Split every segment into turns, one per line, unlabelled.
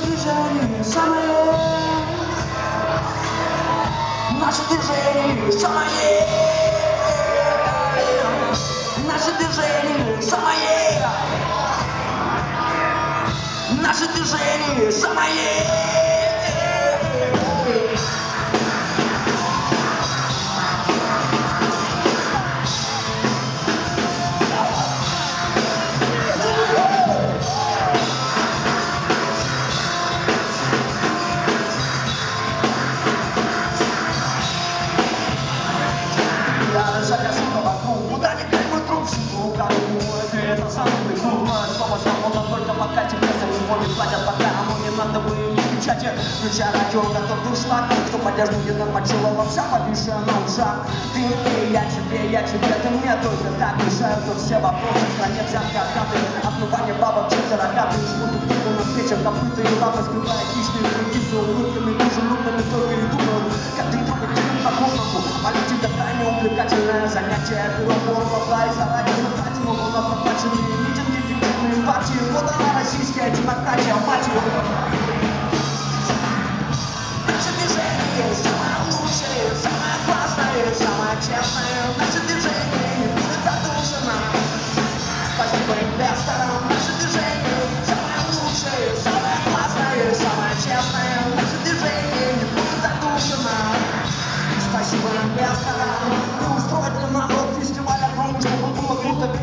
движение самое Наше движение самое Наше движение самое Наше движение самое Я вокруг, куда ни мы труп всего кому это, это самый клубное слово свобода только пока тебе за не платят пока оно не надо бы кричать включая радио, готов дуршлаг кто поддержку не намочила лапша, повисшая на ушах ты мне, я тебе, я тебе, ты мне только так решают тут все вопросы в стране взятка откаты отмывание бабок через рогатые жмут кто на встречах копыта и лапы скрывая хищные круги за улыбками дружелюбными только и думают как ты воздуху политика крайне увлекательное занятие бюро бла и заранее мы тратим его на проплаченные митинги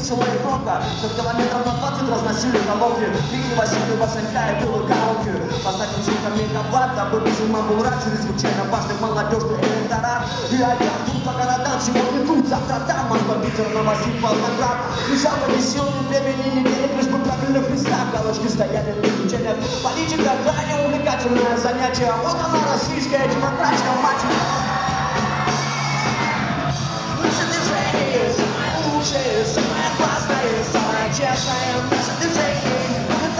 весело и громко. За километров на 20 разносили головки. Крики Васильева, Санька и было караоке. Поставим звука мегаватт, дабы безумно был рад чрезвычайно важный молодежный электорат. И я тут по городам, сегодня тут, завтра там, Москва, Питер, Новосиб, Волгоград. Не жалко ни сил, ни времени, ни денег, лишь бы правильных местах. Галочки стояли на изучениях. Политика крайне увлекательное занятие. Вот она, российская демократия, мать Наше движение не будет.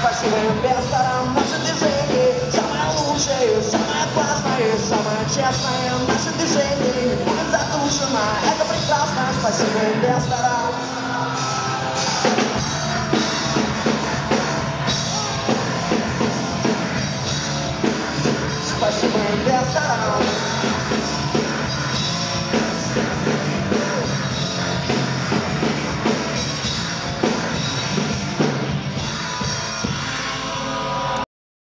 Спасибо инвесторам. Наше движение самое лучшее, самое классное, самое честное. Наше движение будет задушено. Это прекрасно. Спасибо инвесторам.